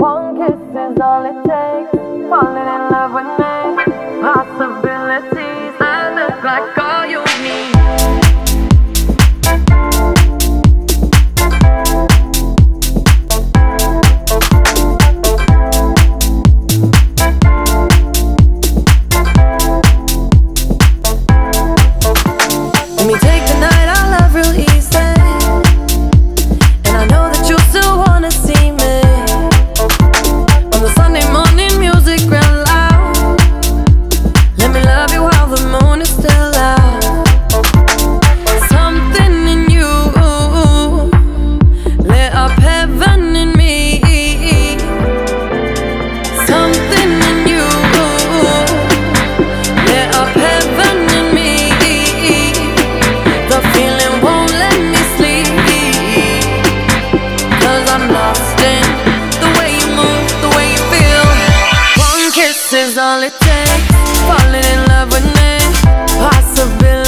One kiss is all it takes. Falling in love with me. Possibilities, I look like all you is all it takes. Falling in love with me. Possibility.